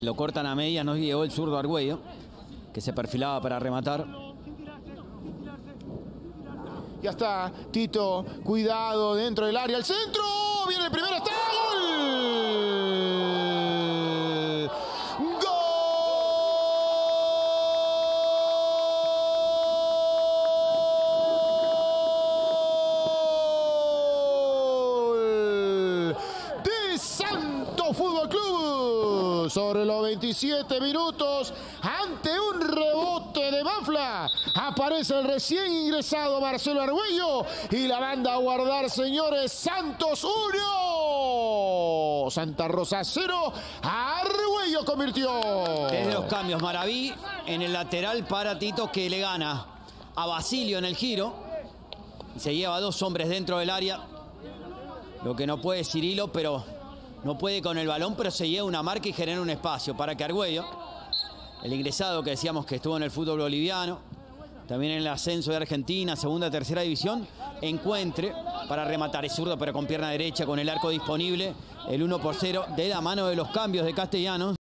Lo cortan a medias, nos llegó el zurdo Argüello, que se perfilaba para rematar. Ya está Tito, cuidado dentro del área, el centro, viene el primero, está gol. Gol de Santo Fútbol Club sobre los 27 minutos ante un rebote de Manfla aparece el recién ingresado Marcelo Argüello y la banda a guardar señores Santos 1 Santa Rosa 0 Argüello convirtió Desde los cambios, Maraví en el lateral para Tito que le gana a Basilio en el giro. Se lleva dos hombres dentro del área. Lo que no puede Cirilo, pero no puede con el balón, pero se lleva una marca y genera un espacio para que Argüello, el ingresado que decíamos que estuvo en el fútbol boliviano, también en el ascenso de Argentina, segunda, tercera división, encuentre para rematar. Es zurdo, pero con pierna derecha, con el arco disponible, el 1 por 0 de la mano de los cambios de Castellanos.